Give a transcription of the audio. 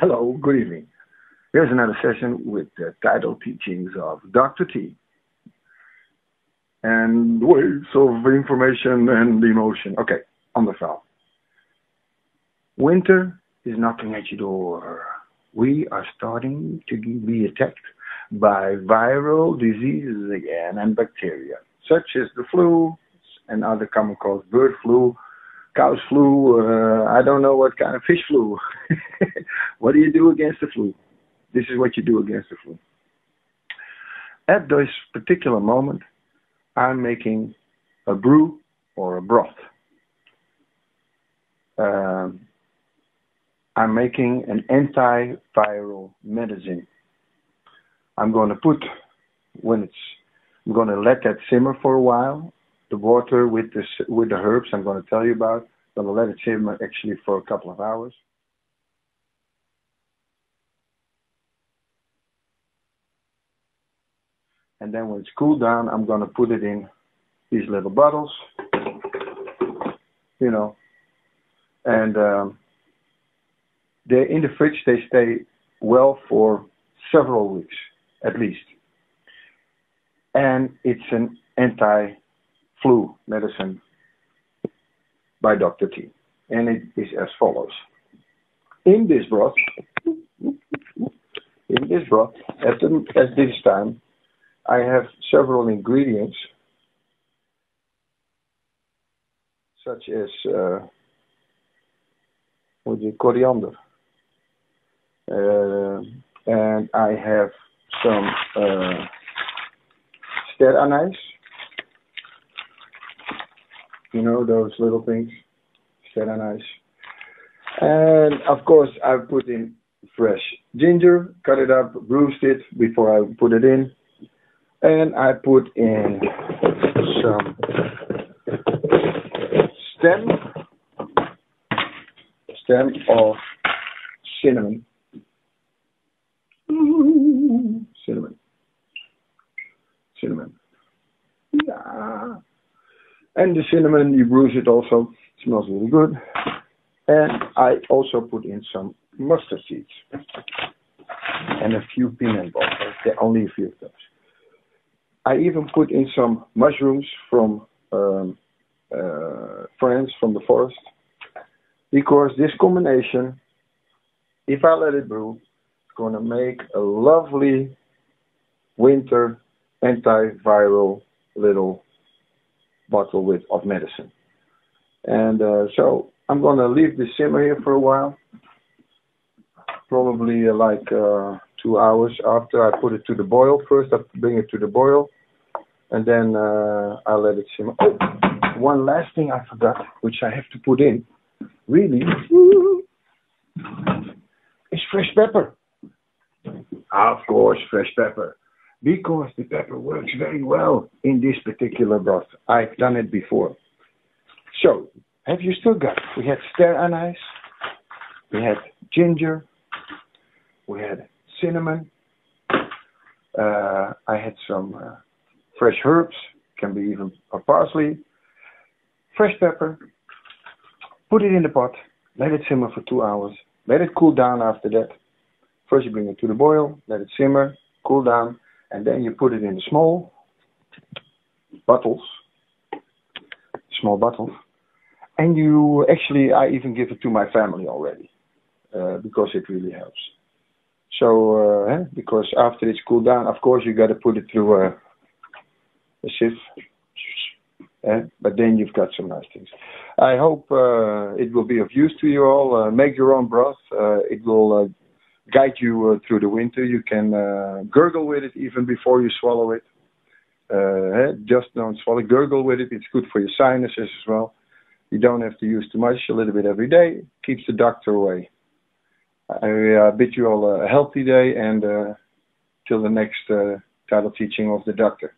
Hello, good evening. Here's another session with the title teachings of Dr. T. And waves of information and emotion. Okay, on the phone. Winter is knocking at your door. We are starting to be attacked by viral diseases again and bacteria, such as the flu and other common colds, bird flu, cow's flu, uh, I don't know what kind of fish flu. what do you do against the flu? This is what you do against the flu. At this particular moment, I'm making a brew or a broth. Um, I'm making an antiviral medicine. I'm going to put, when it's, I'm going to let that simmer for a while the water with the with the herbs I'm going to tell you about. I'm going to let it simmer actually for a couple of hours. And then when it's cooled down, I'm going to put it in these little bottles, you know, and um, they in the fridge. They stay well for several weeks at least, and it's an anti flu medicine by Dr. T. And it is as follows. In this broth, in this broth, at, the, at this time, I have several ingredients, such as uh, the coriander, uh, and I have some uh, you know, those little things. Very nice. And of course, I put in fresh ginger, cut it up, bruised it before I put it in. And I put in some stem, stem of. Cinnamon. Cinnamon. Yeah. And the cinnamon, you bruise it also. It smells really good. And I also put in some mustard seeds and a few peanut butter. Only a few of those. I even put in some mushrooms from um, uh, France, from the forest, because this combination, if I let it brew, it's going to make a lovely winter antiviral little bottle with of medicine. And uh, so I'm going to leave this simmer here for a while, probably uh, like uh, two hours after I put it to the boil. First, I bring it to the boil, and then uh, I let it simmer. Oh, one last thing I forgot, which I have to put in, really, is fresh pepper. Of course, fresh pepper because the pepper works very well in this particular broth. I've done it before. So, have you still got? We had ster anise, we had ginger, we had cinnamon, uh, I had some uh, fresh herbs, can be even a parsley, fresh pepper. Put it in the pot, let it simmer for two hours, let it cool down after that. First, you bring it to the boil, let it simmer, cool down, and then you put it in small bottles, small bottles, and you actually, I even give it to my family already uh, because it really helps. So, uh, because after it's cooled down, of course, you got to put it through a, a sieve. Uh, but then you've got some nice things. I hope uh, it will be of use to you all. Uh, make your own broth. Uh, it will uh, guide you uh, through the winter. You can uh, gurgle with it even before you swallow it. Uh, just don't swallow. Gurgle with it. It's good for your sinuses as well. You don't have to use too much. A little bit every day keeps the doctor away. I bid you all a healthy day and uh, till the next title teaching of the doctor.